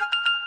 you